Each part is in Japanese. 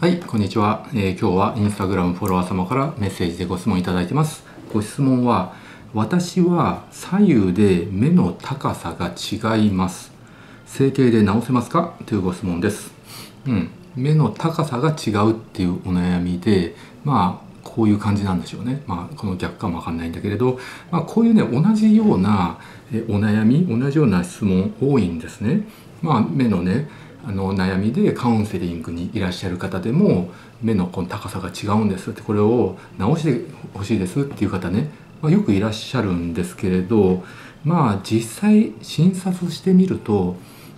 はい、こんにちは、えー今日はインスタグラムフォロワー様からメッセージでご質問いただいてます。ご質問は、私は左右で目の高さが違います。整形で直せますか？というご質問です。うん、目の高さが違うっていうお悩みで、まあ、こういう感じなんでしょうね。まあ、この逆かもわかんないんだけれど、まあ、こういうね、同じようなお悩み、同じような質問多いんですね。まあ、目のね、あの悩みでカウンセリングにいらっしゃる方でも目のこの高さが違うんですってこれを直してほしいですっていう方ね、まあ、よくいらっしゃるんですけれどまあ実際診察してみると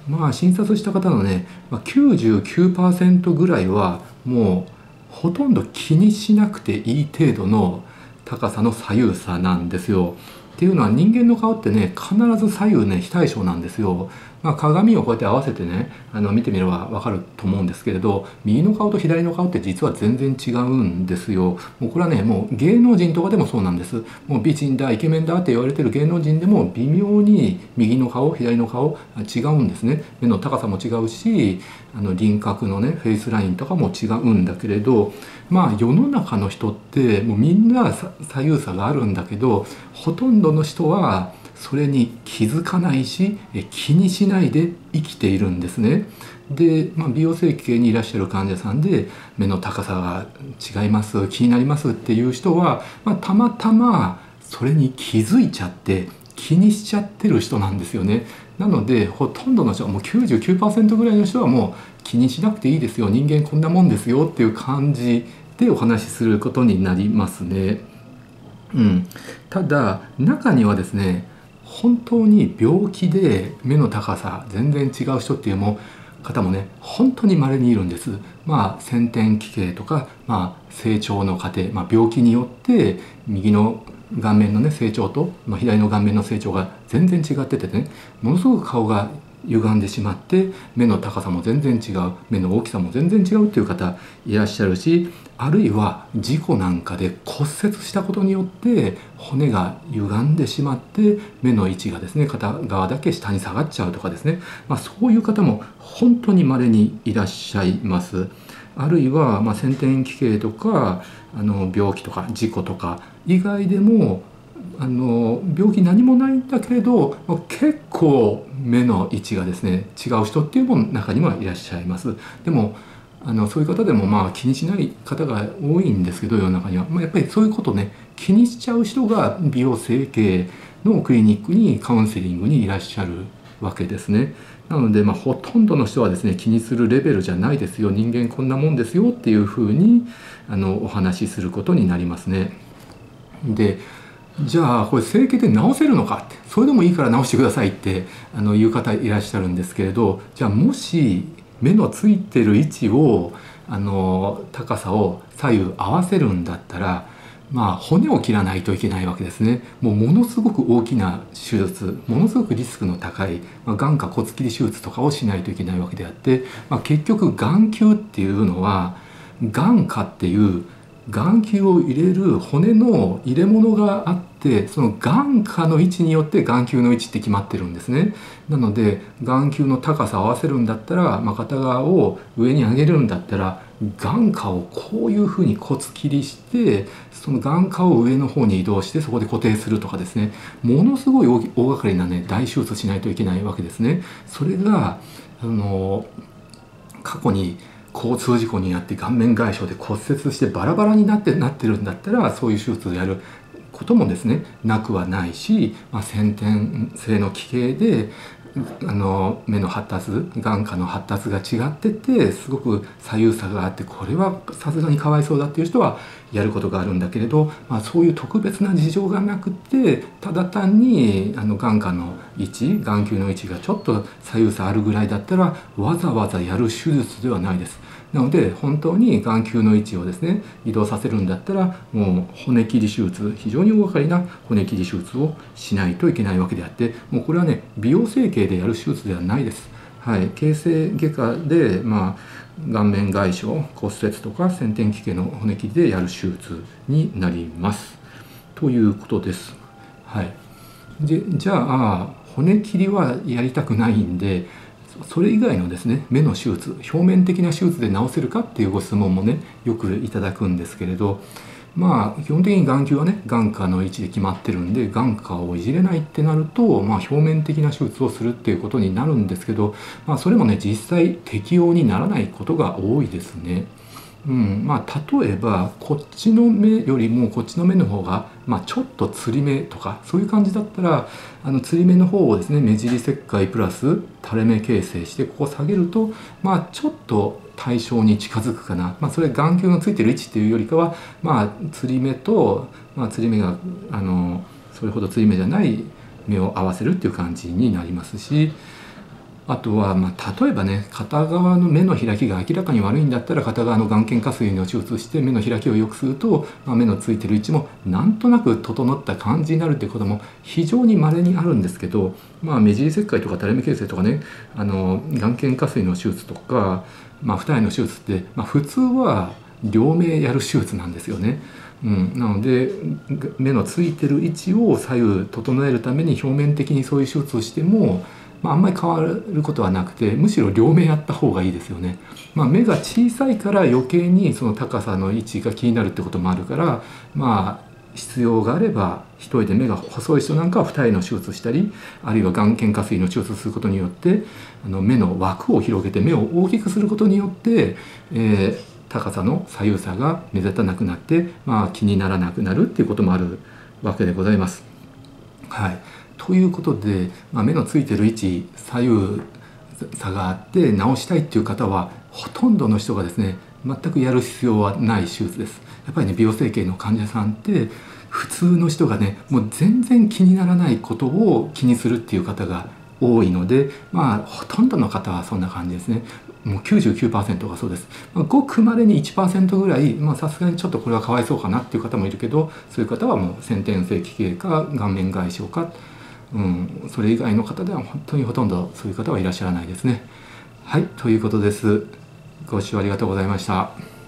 まあ診察した方のね99%ぐらいはもうほとんど気にしなくていい程度の高さの左右差なんですよ。っていうのは人間の顔ってね必ず左右ね非対称なんですよ。まあ、鏡をこうやって合わせてねあの見てみれば分かると思うんですけれど右の顔と左の顔って実は全然違うんですよ。もうこれはねもう芸能人とかでもそうなんです。もう美人だイケメンだって言われてる芸能人でも微妙に右の顔左の顔違うんですね。目の高さも違うしあの輪郭のねフェイスラインとかも違うんだけれどまあ世の中の人ってもうみんな左右差があるんだけどほとんどの人はそれに気づかないし気にしないで生きているんですね。で、まあ、美容整形にいらっしゃる患者さんで目の高さが違います気になりますっていう人は、まあ、たまたまそれに気づいちゃって気にしちゃってる人なんですよね。なのでほとんどの人はもう99%ぐらいの人はもう気にしなくていいですよ人間こんなもんですよっていう感じでお話しすることになりますね。うん、ただ中にはですね本当に病気で目の高さ全然違う人っていうも方もね本当に稀にいるんです。まあ先天奇形とか、まあ、成長の過程、まあ、病気によって右の顔面のね成長と、まあ、左の顔面の成長が全然違っててねものすごく顔が歪んでしまって目の高さも全然違う目の大きさも全然違うっていう方いらっしゃるしあるいは事故なんかで骨折したことによって骨が歪んでしまって目の位置がですね片側だけ下に下がっちゃうとかですね、まあ、そういう方も本当に稀にいらっしゃいます。あるいは、ま、先天奇形とかあの病気とか事故とか以外でもあの病気何もないんだけれど結構目の位置がですね違う人っていうのも中にはいらっしゃいます。でもあのそういう方でもまあ気にしない方が多いんですけど世の中には、まあ、やっぱりそういうことね気にしちゃう人が美容整形のクリニックにカウンセリングにいらっしゃるわけですね。なので、まあ、ほとんどの人はですね気にするレベルじゃないですよ人間こんなもんですよっていうふうにあのお話しすることになりますね。でじゃあこれ整形で直せるのかってそれでもいいから直してくださいってあの言う方いらっしゃるんですけれどじゃあもし目のついてる位置をあの高さを左右合わせるんだったらまあ骨を切らないといけないわけですね。もうものすごく大きな手術ものすごくリスクの高い、まあ、眼下骨切り手術とかをしないといけないわけであって、まあ、結局眼球っていうのは眼下っていう眼球を入れる骨の入れ物があってその眼下の位置によって眼球の位置って決まってるんですね。なので眼球の高さを合わせるんだったら、まあ、片側を上に上げるんだったら眼下をこういうふうに骨切りしてその眼下を上の方に移動してそこで固定するとかですね。ものすごい大大掛かりなね大手術しないといけないわけですね。それがあの過去に交通事故になって顔面外傷で骨折してバラバラになってなってるんだったらそういう手術をやることもですねなくはないし、まあ、先天性の奇形であの目の発達眼下の発達が違っててすごく左右差があってこれはさすがにかわいそうだっていう人はやることがあるんだけれど、まあ、そういう特別な事情がなくてただ単にあの眼下の位置眼球の位置がちょっと左右差あるぐらいだったらわざわざやる手術ではないです。なので本当に眼球の位置をですね移動させるんだったらもう骨切り手術非常に大掛かりな骨切り手術をしないといけないわけであってもうこれはね美容整形でやる手術ではないです。はい、形成外科で、まあ、顔面外傷骨折とか先天奇形の骨切りでやる手術になります。ということです。はい、でじゃあ骨切りはやりたくないんでそれ以外のですね目の手術表面的な手術で治せるかっていうご質問もねよくいただくんですけれどまあ基本的に眼球はね眼下の位置で決まってるんで眼下をいじれないってなると、まあ、表面的な手術をするっていうことになるんですけど、まあ、それもね実際適用にならないことが多いですね。うんまあ、例えばこっちの目よりもこっちの目の方が、まあ、ちょっとつり目とかそういう感じだったらあのつり目の方をですね目尻切開プラス垂れ目形成してここ下げると、まあ、ちょっと対象に近づくかな、まあ、それ眼球のついてる位置っていうよりかは、まあ、つり目と、まあ、つり目があのそれほどつり目じゃない目を合わせるっていう感じになりますし。あとは、まあ、例えばね片側の目の開きが明らかに悪いんだったら片側の眼瞼下垂の手術して目の開きを良くすると、まあ、目のついてる位置もなんとなく整った感じになるっていうことも非常に稀にあるんですけど、まあ、目尻切開とか垂れ目形成とかねあの眼瞼下垂の手術とか、まあ、二重の手術って、まあ、普通は両目やる手術なんですよね。うん、なので目のついてる位置を左右整えるために表面的にそういう手術をしてもまあ、あんまり変わることはなくてむしろ両目やった方がいいですよね。まあ、目が小さいから余計にその高さの位置が気になるってこともあるからまあ必要があれば一人で目が細い人なんかは二重の手術したりあるいは眼瞼下垂の手術することによってあの目の枠を広げて目を大きくすることによって、えー、高さの左右差が目立たなくなって、まあ、気にならなくなるっていうこともあるわけでございます。はいということで、まあ、目のついてる位置左右差があって直したいっていう方はほとんどの人がですね全くやる必要はない手術です。やっぱりね美容整形の患者さんって普通の人がねもう全然気にならないことを気にするっていう方が多いのでまあほとんどの方はそんな感じですねもう99%がそうです、まあ、ごくまれに1%ぐらいさすがにちょっとこれはかわいそうかなっていう方もいるけどそういう方はもう先天性奇形か顔面外傷かうん、それ以外の方では本当にほとんどそういう方はいらっしゃらないですね。はいということです。ご視聴ありがとうございました。